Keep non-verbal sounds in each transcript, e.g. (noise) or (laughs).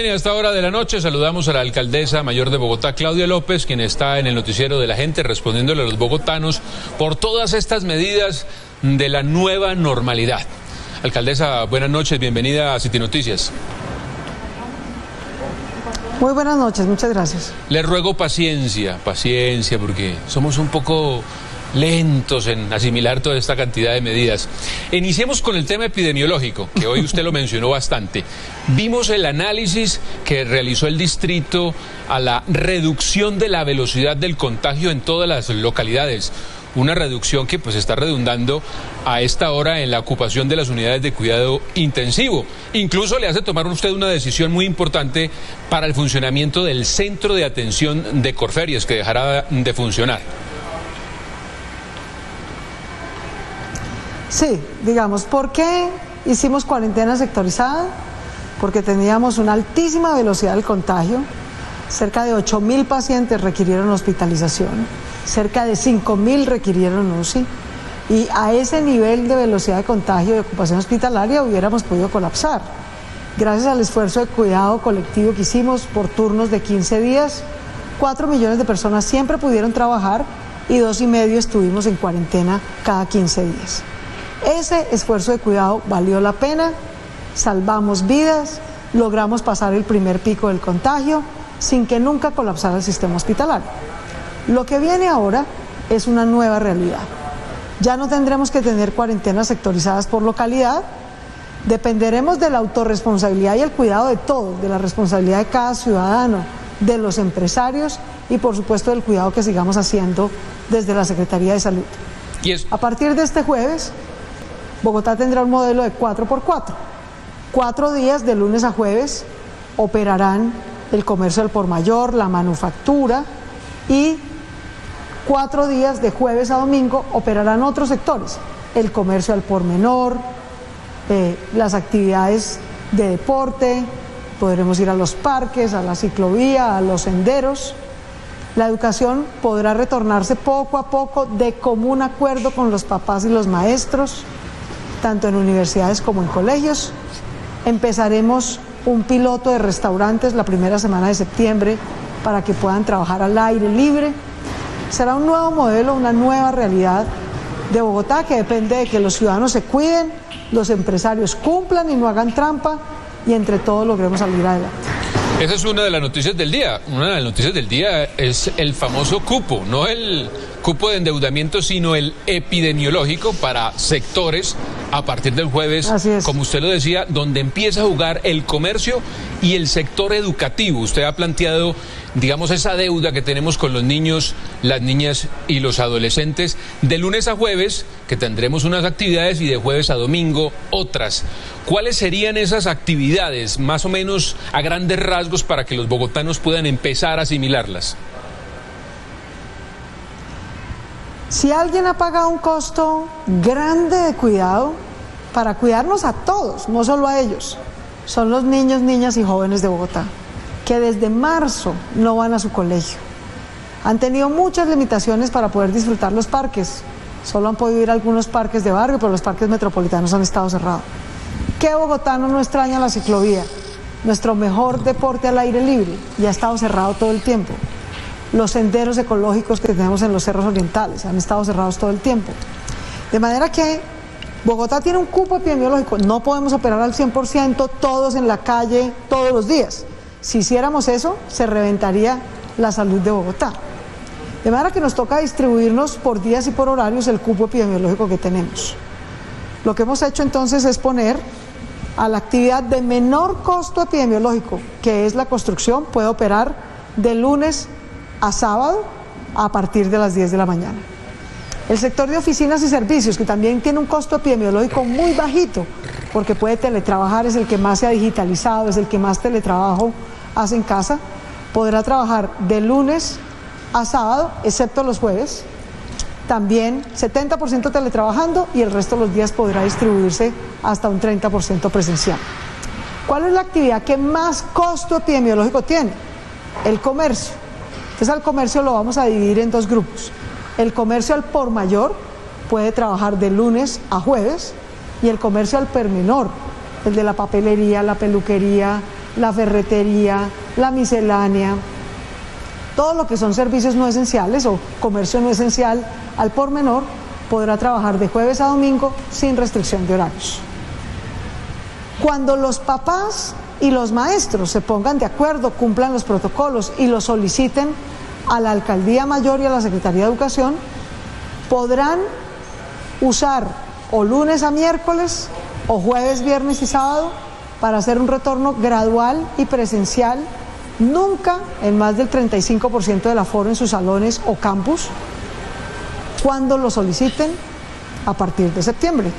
A esta hora de la noche saludamos a la alcaldesa mayor de Bogotá, Claudia López, quien está en el noticiero de la gente respondiéndole a los bogotanos por todas estas medidas de la nueva normalidad. Alcaldesa, buenas noches, bienvenida a City Noticias. Muy buenas noches, muchas gracias. Le ruego paciencia, paciencia, porque somos un poco lentos en asimilar toda esta cantidad de medidas. Iniciemos con el tema epidemiológico, que hoy usted lo (laughs) mencionó bastante. Vimos el análisis que realizó el distrito a la reducción de la velocidad del contagio en todas las localidades una reducción que pues está redundando a esta hora en la ocupación de las unidades de cuidado intensivo. Incluso le hace tomar usted una decisión muy importante para el funcionamiento del centro de atención de Corferias, que dejará de funcionar. Sí, digamos, ¿por qué hicimos cuarentena sectorizada? Porque teníamos una altísima velocidad del contagio, cerca de 8.000 pacientes requirieron hospitalización, cerca de 5.000 requirieron UCI, y a ese nivel de velocidad de contagio y ocupación hospitalaria hubiéramos podido colapsar. Gracias al esfuerzo de cuidado colectivo que hicimos por turnos de 15 días, 4 millones de personas siempre pudieron trabajar y dos y medio estuvimos en cuarentena cada 15 días. Ese esfuerzo de cuidado valió la pena, salvamos vidas, logramos pasar el primer pico del contagio sin que nunca colapsara el sistema hospitalario. Lo que viene ahora es una nueva realidad. Ya no tendremos que tener cuarentenas sectorizadas por localidad, dependeremos de la autorresponsabilidad y el cuidado de todos, de la responsabilidad de cada ciudadano, de los empresarios y por supuesto del cuidado que sigamos haciendo desde la Secretaría de Salud. A partir de este jueves Bogotá tendrá un modelo de 4x4. Cuatro días de lunes a jueves operarán el comercio al por mayor, la manufactura y cuatro días de jueves a domingo operarán otros sectores, el comercio al por menor, eh, las actividades de deporte, podremos ir a los parques, a la ciclovía, a los senderos. La educación podrá retornarse poco a poco de común acuerdo con los papás y los maestros tanto en universidades como en colegios. Empezaremos un piloto de restaurantes la primera semana de septiembre para que puedan trabajar al aire libre. Será un nuevo modelo, una nueva realidad de Bogotá que depende de que los ciudadanos se cuiden, los empresarios cumplan y no hagan trampa y entre todos logremos salir adelante. Esa es una de las noticias del día. Una de las noticias del día es el famoso cupo, no el cupo de endeudamiento, sino el epidemiológico para sectores a partir del jueves, como usted lo decía, donde empieza a jugar el comercio y el sector educativo. Usted ha planteado, digamos, esa deuda que tenemos con los niños, las niñas y los adolescentes, de lunes a jueves, que tendremos unas actividades, y de jueves a domingo otras. ¿Cuáles serían esas actividades, más o menos a grandes rasgos, para que los bogotanos puedan empezar a asimilarlas? Si alguien ha pagado un costo grande de cuidado, para cuidarnos a todos, no solo a ellos, son los niños, niñas y jóvenes de Bogotá, que desde marzo no van a su colegio. Han tenido muchas limitaciones para poder disfrutar los parques. Solo han podido ir a algunos parques de barrio, pero los parques metropolitanos han estado cerrados. ¿Qué bogotano no extraña la ciclovía? Nuestro mejor deporte al aire libre y ha estado cerrado todo el tiempo los senderos ecológicos que tenemos en los cerros orientales, han estado cerrados todo el tiempo. De manera que Bogotá tiene un cupo epidemiológico, no podemos operar al 100% todos en la calle todos los días. Si hiciéramos eso, se reventaría la salud de Bogotá. De manera que nos toca distribuirnos por días y por horarios el cupo epidemiológico que tenemos. Lo que hemos hecho entonces es poner a la actividad de menor costo epidemiológico, que es la construcción, puede operar de lunes a sábado a partir de las 10 de la mañana. El sector de oficinas y servicios, que también tiene un costo epidemiológico muy bajito, porque puede teletrabajar, es el que más se ha digitalizado, es el que más teletrabajo hace en casa, podrá trabajar de lunes a sábado, excepto los jueves, también 70% teletrabajando y el resto de los días podrá distribuirse hasta un 30% presencial. ¿Cuál es la actividad que más costo epidemiológico tiene? El comercio. Entonces al comercio lo vamos a dividir en dos grupos. El comercio al por mayor puede trabajar de lunes a jueves y el comercio al per menor, el de la papelería, la peluquería, la ferretería, la miscelánea, todo lo que son servicios no esenciales o comercio no esencial al por menor podrá trabajar de jueves a domingo sin restricción de horarios. Cuando los papás y los maestros se pongan de acuerdo, cumplan los protocolos y los soliciten a la Alcaldía Mayor y a la Secretaría de Educación, podrán usar o lunes a miércoles o jueves, viernes y sábado para hacer un retorno gradual y presencial, nunca en más del 35% del aforo en sus salones o campus, cuando lo soliciten a partir de septiembre.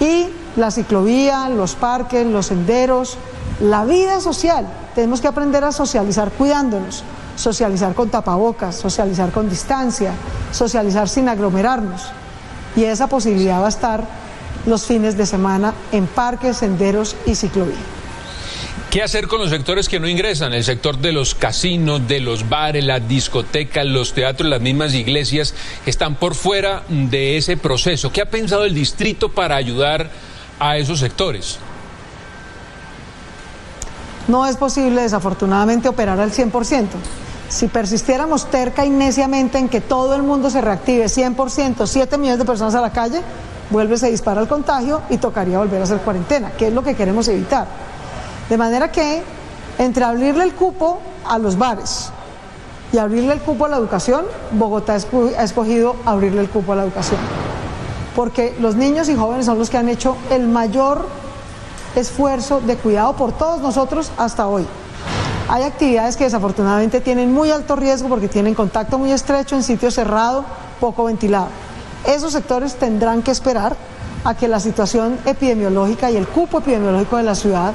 Y la ciclovía, los parques, los senderos, la vida social. Tenemos que aprender a socializar cuidándonos, socializar con tapabocas, socializar con distancia, socializar sin aglomerarnos. Y esa posibilidad va a estar los fines de semana en parques, senderos y ciclovía. ¿Qué hacer con los sectores que no ingresan? El sector de los casinos, de los bares, las discotecas, los teatros, las mismas iglesias están por fuera de ese proceso. ¿Qué ha pensado el distrito para ayudar a esos sectores? No es posible, desafortunadamente, operar al 100%. Si persistiéramos terca y neciamente en que todo el mundo se reactive 100%, 7 millones de personas a la calle, vuelve, se dispara el contagio y tocaría volver a hacer cuarentena, que es lo que queremos evitar. De manera que entre abrirle el cupo a los bares y abrirle el cupo a la educación, Bogotá ha escogido abrirle el cupo a la educación. Porque los niños y jóvenes son los que han hecho el mayor esfuerzo de cuidado por todos nosotros hasta hoy. Hay actividades que desafortunadamente tienen muy alto riesgo porque tienen contacto muy estrecho en sitio cerrado, poco ventilado. Esos sectores tendrán que esperar a que la situación epidemiológica y el cupo epidemiológico de la ciudad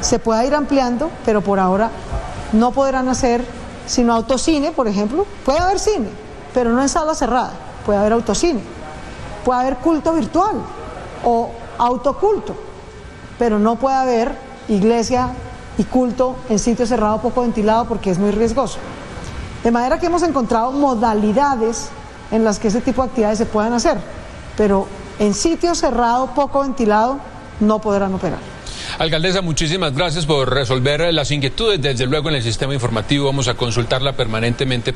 se pueda ir ampliando, pero por ahora no podrán hacer sino autocine, por ejemplo. Puede haber cine, pero no en sala cerrada. Puede haber autocine. Puede haber culto virtual o autoculto, pero no puede haber iglesia y culto en sitio cerrado poco ventilado porque es muy riesgoso. De manera que hemos encontrado modalidades en las que ese tipo de actividades se puedan hacer, pero en sitio cerrado poco ventilado no podrán operar. Alcaldesa, muchísimas gracias por resolver las inquietudes. Desde luego en el sistema informativo vamos a consultarla permanentemente.